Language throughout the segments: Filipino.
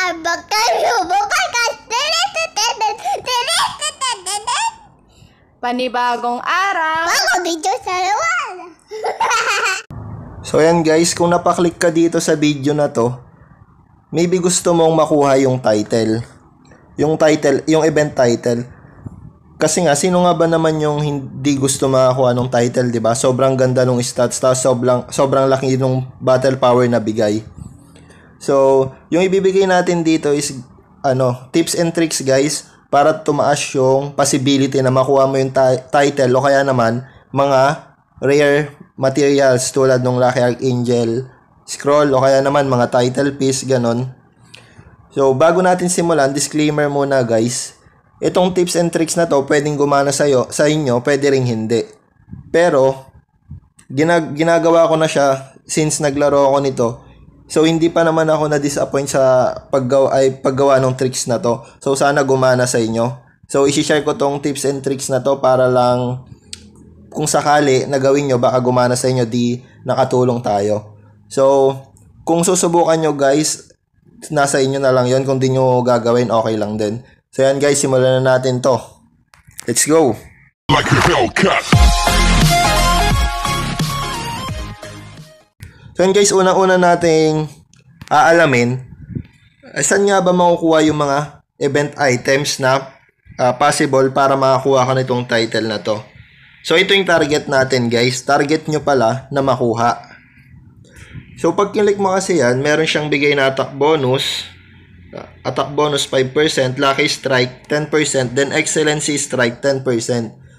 Abakayo, bubakas. Panibagong araw. Bago video sa lawan. So ayan guys, kung napaklik ka dito sa video na to, maybe gusto mong makuha yung title. Yung title, yung event title. Kasi nga, sino nga ba naman yung hindi gusto makakuha ng title, di ba? Sobrang ganda nung stats, tapos sobrang, sobrang laki nung battle power na bigay. So, yung ibibigay natin dito is, ano, tips and tricks guys, para tumaas yung possibility na makuha mo yung ti- title o kaya naman, mga rare materials tulad ng Lucky Archangel, scroll o kaya naman mga title piece, ganon. So, bago natin simulan, disclaimer muna guys. Itong tips and tricks na to, pwedeng gumana sa'yo, sa inyo, pwede ring hindi. Pero, ginag ginagawa ko na siya since naglaro ako nito. So, hindi pa naman ako na-disappoint sa paggawa, ay, paggawa ng tricks na to. So, sana gumana sa inyo. So, isi-share ko tong tips and tricks na to para lang kung sakali na gawin nyo, baka gumana sa inyo, di nakatulong tayo. So, kung susubukan nyo guys, nasa inyo na lang yon Kung di nyo gagawin, okay lang din. So yan guys, simulan na natin to. Let's go! like a Hellcat. So yan guys, unang-una nating aalamin, eh, saan nga ba makukuha yung mga event items na ah, possible para makakuha ka nitong title na to. So ito yung target natin guys. Target nyo pala na makuha. So pag kinlik mo kasi yan, meron siyang bigay na attack bonus. Uh, Attack bonus 5%, lucky strike 10%, then excellency strike 10%.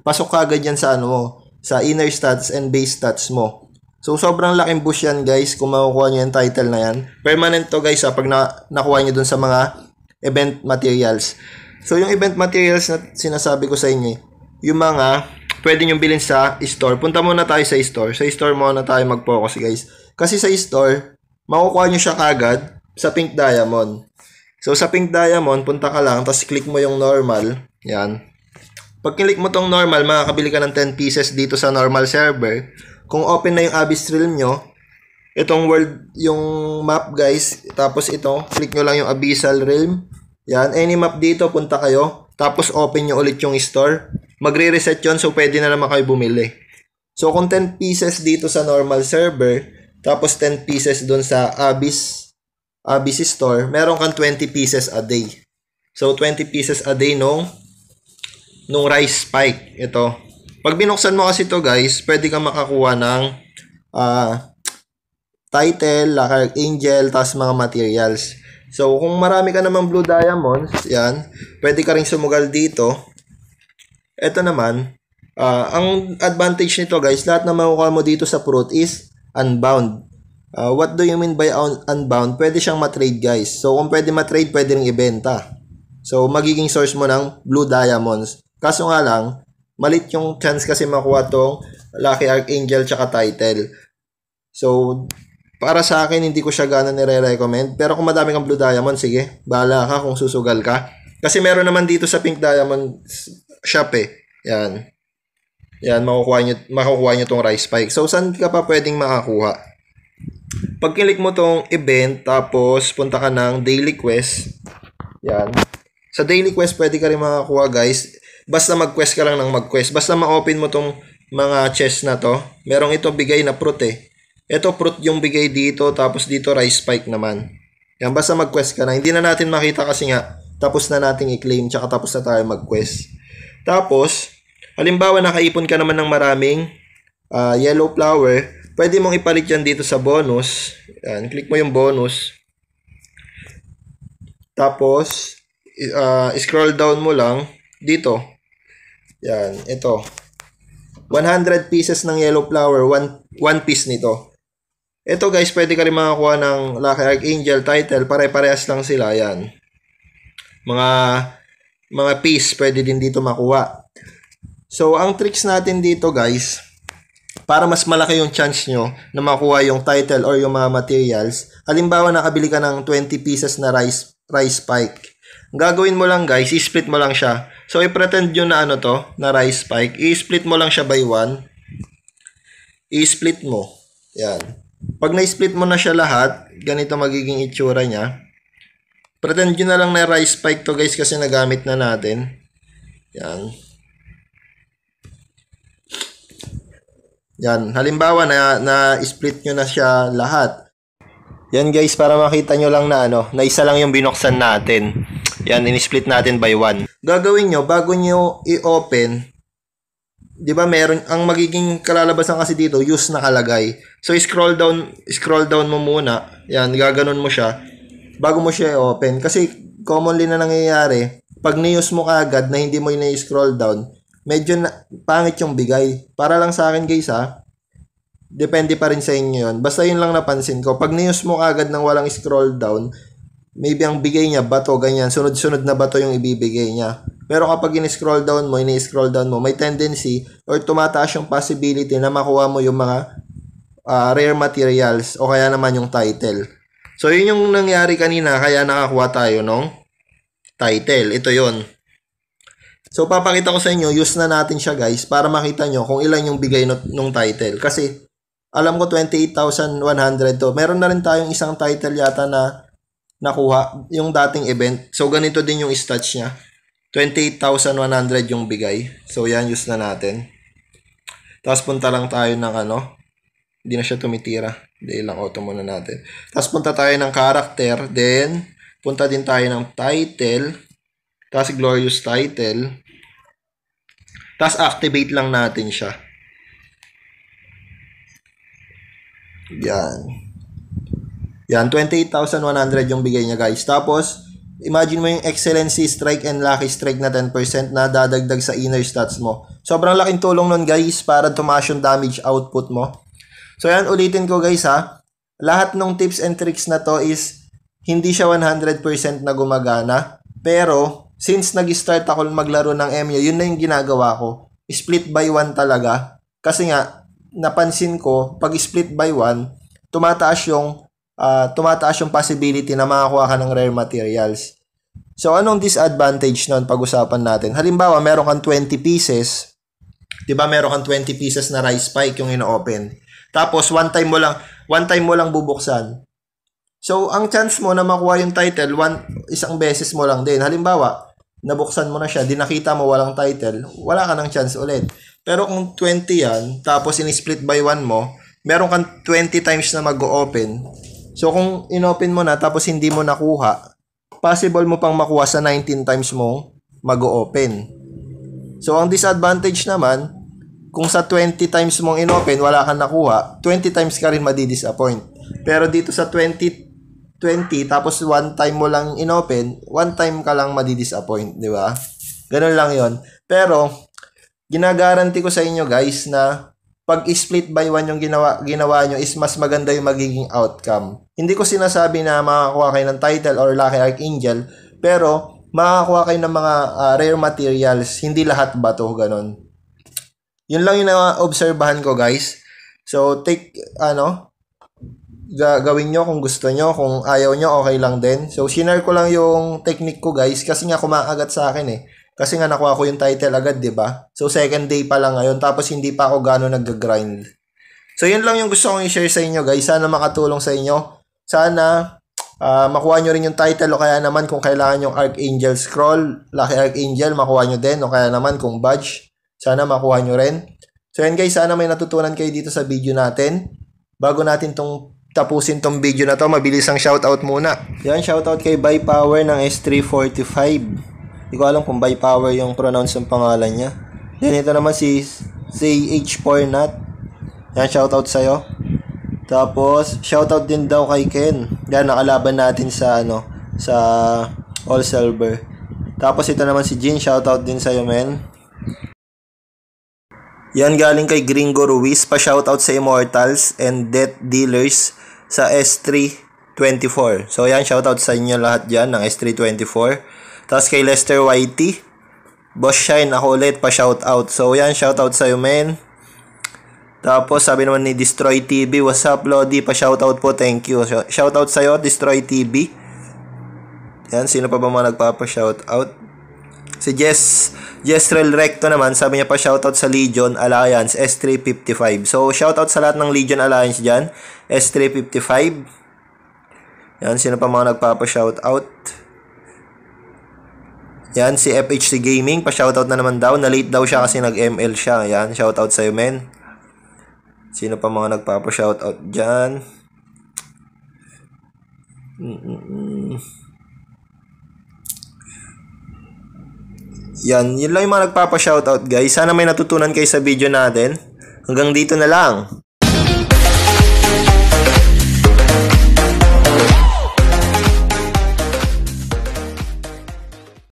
Pasok ka agad yan sa ano mo, sa inner stats and base stats mo. So sobrang laking boost yan guys kung makukuha nyo yung title na yan. Permanent to guys ha, pag na, nakuha nyo dun sa mga event materials. So yung event materials na sinasabi ko sa inyo, yung mga pwede nyo bilhin sa store. Punta muna tayo sa store. Sa store muna tayo mag-focus guys. Kasi sa store, makukuha nyo siya kagad sa pink diamond. So sa pink diamond, punta ka lang, tapos click mo yung normal. Yan. Pag click mo tong normal, makakabili ka ng 10 pieces dito sa normal server. Kung open na yung Abyss Realm nyo, itong world, yung map guys, tapos ito, click nyo lang yung Abyssal Realm. Yan, any map dito, punta kayo. Tapos open nyo ulit yung store. Magre-reset yon so pwede na naman kayo bumili. So kung 10 pieces dito sa normal server, tapos 10 pieces doon sa Abyss, Abyss store, meron kang 20 pieces a day. So 20 pieces a day nung nung rice spike. Ito. Pag binuksan mo kasi to guys, pwede kang makakuha ng ah, title, Lucky Angel, tas mga materials. So, kung marami ka namang blue diamonds, yan, pwede ka rin sumugal dito. Ito naman, ah, ang advantage nito guys, lahat na makukuha mo dito sa fruit is unbound. Ah, what do you mean by un- unbound? Pwede siyang matrade guys. So, kung pwede matrade, pwede rin ibenta. So, magiging source mo ng blue diamonds. Kaso nga lang, malit yung chance kasi makuha tong Lucky Archangel tsaka title. So, para sa akin, hindi ko siya gano'n nire-recommend. Pero kung madami kang blue diamond, sige, bahala ka kung susugal ka. Kasi meron naman dito sa pink diamond shop eh. Yan. Yan, makukuha nyo, makukuha nyo tong rice spike. So, saan ka pa pwedeng makakuha? Pag kilik mo tong event, tapos punta ka ng daily quest. Yan. Sa daily quest, pwede ka rin makakuha guys. Basta mag-quest ka lang ng mag-quest. Basta ma-open mo tong mga chest na to. Merong ito bigay na fruit eh. Ito fruit yung bigay dito, tapos dito rice spike naman. Yan, basta mag-quest ka na. Hindi na natin makita kasi nga, tapos na nating i-claim, tsaka tapos na tayo mag-quest. Tapos, halimbawa nakaipon ka naman ng maraming ah, yellow flower, pwede mong ipalit yan dito sa bonus. Yan, click mo yung bonus. Tapos, ah, scroll down mo lang dito. Yan, ito. 100 pieces ng yellow flower, one, one piece nito. Ito guys, pwede ka rin makakuha ng Lucky Archangel title, pare-parehas lang sila, yan. Mga, mga piece, pwede din dito makuha. So, ang tricks natin dito guys, para mas malaki yung chance nyo na makuha yung title or yung mga materials, halimbawa nakabili ka ng 20 pieces na rice, rice spike. Ang gagawin mo lang guys, i-split mo lang siya. So, i-pretend nyo na ano to, na rice spike. I-split mo lang siya by 1. I-split mo. Yan. Pag na-split mo na siya lahat, ganito magiging itsura niya. Pretend nyo na lang na rice spike to guys kasi nagamit na natin. Yan. Yan. Halimbawa na, na split nyo na siya lahat. Yan guys, para makita nyo lang na ano, na isa lang yung binuksan natin. Yan, in-split natin by one. Gagawin nyo, bago nyo i-open, di ba meron, ang magiging kalalabasan kasi dito, use nakalagay. So, scroll down, scroll down mo muna. Yan, gaganon mo siya. Bago mo siya i-open. Kasi, commonly na nangyayari, pag ni-use mo kaagad na hindi mo i-scroll down, medyo na, pangit yung bigay. Para lang sa akin guys ha, depende pa rin sa inyo yun. Basta yun lang napansin ko. Pag ni-use mo kaagad ng walang scroll down, maybe ang bigay niya bato, ganyan. Sunod-sunod na bato yung ibibigay niya. Pero kapag in-scroll down mo, ini-scroll down mo, may tendency or tumataas yung possibility na makuha mo yung mga uh, rare materials o kaya naman yung title. So, yun yung nangyari kanina, kaya nakakuha tayo ng title. Ito yon So, papakita ko sa inyo, use na natin siya guys para makita nyo kung ilan yung bigay nung title. Kasi, alam ko 28,100 to. Meron na rin tayong isang title yata na nakuha, yung dating event. So, ganito din yung stats niya. 28,100 yung bigay. So, yan, use na natin. Tapos, punta lang tayo ng ano. Hindi na siya tumitira. Hindi lang auto muna natin. Tapos, punta tayo ng character. Then, punta din tayo ng title. Tapos, glorious title. Tapos activate lang natin siya. Yan. Yan, 28,100 yung bigay niya guys. Tapos, imagine mo yung excellency strike and lucky strike na 10% na dadagdag sa inner stats mo. Sobrang laking tulong nun guys para tumaas yung damage output mo. So yan, ulitin ko guys ha. Lahat ng tips and tricks na to is hindi siya 100% na gumagana. Pero, since nag-start ako maglaro ng MU, yun na yung ginagawa ko. Split by 1 talaga. Kasi nga, napansin ko, pag split by 1, tumataas yung uh, tumataas yung possibility na makakuha ka ng rare materials. So, anong disadvantage nun pag-usapan natin? Halimbawa, meron kang 20 pieces, di ba meron kang 20 pieces na rice spike yung ino-open. Tapos, one time mo lang, one time mo lang bubuksan. So, ang chance mo na makuha yung title, one, isang beses mo lang din. Halimbawa, nabuksan mo na siya, di nakita mo walang title, wala ka ng chance ulit. Pero kung 20 yan, tapos in-split by 1 mo, meron kang 20 times na mag-open. So kung in-open mo na tapos hindi mo nakuha, possible mo pang makuha sa 19 times mo mag-open. So ang disadvantage naman, kung sa 20 times mong in-open, wala kang nakuha, 20 times ka rin madi-disappoint. Pero dito sa 20 20 tapos one time mo lang in-open, one time ka lang madi-disappoint, di ba? Ganun lang 'yon. Pero ginagaranti ko sa inyo guys na pag split by one yung ginawa, ginawa nyo is mas maganda yung magiging outcome. Hindi ko sinasabi na makakuha kayo ng title or Lucky Archangel, pero makakuha kayo ng mga uh, rare materials, hindi lahat ba to, ganun. Yun lang yung na-obserbahan ko guys. So, take, ano, gawin nyo kung gusto nyo, kung ayaw nyo, okay lang din. So, sinare ko lang yung technique ko guys, kasi nga kumakagat sa akin eh. Kasi nga nakuha ko yung title agad, 'di ba? So second day pa lang ngayon tapos hindi pa ako gano nag-grind. So yun lang yung gusto kong i-share sa inyo, guys. Sana makatulong sa inyo. Sana uh, makuha nyo rin yung title o kaya naman kung kailangan yung Archangel Scroll, Lucky Archangel, makuha nyo din o kaya naman kung badge, sana makuha nyo rin. So yan guys, sana may natutunan kayo dito sa video natin. Bago natin tong tapusin tong video na to, mabilis ang shoutout muna. Yan, shoutout kay Buy Power ng S345. Hindi ko alam kung by power yung pronounce ng pangalan niya. Then ito naman si CH Pornat. Yan, shoutout sa'yo. Tapos, shoutout din daw kay Ken. Yan, nakalaban natin sa ano, sa All Silver. Tapos ito naman si Jin, shoutout din sa'yo, men. Yan galing kay Gringo Ruiz, pa shoutout sa Immortals and Death Dealers sa S324. So yan, shoutout sa inyo lahat dyan ng S324. Tapos kay Lester Whitey. Boss Shine, ako ulit pa shout out. So yan, shout out sa'yo men. Tapos sabi naman ni Destroy TV, what's up Lodi? Pa shout out po, thank you. Shout out sa'yo, Destroy TV. Yan, sino pa ba mga nagpapa shout out? Si Jess, Jessrel Recto naman, sabi niya pa shoutout sa Legion Alliance S355. So, shoutout sa lahat ng Legion Alliance dyan. S355. Yan, sino pa mga nagpapa shoutout? Yan, si FHC Gaming, pa-shoutout na naman daw. Na-late daw siya kasi nag-ML siya. Yan, shoutout sa'yo, men. Sino pa mga nagpapa-shoutout dyan? Yan, yun lang yung mga nagpapa-shoutout guys. Sana may natutunan kayo sa video natin. Hanggang dito na lang.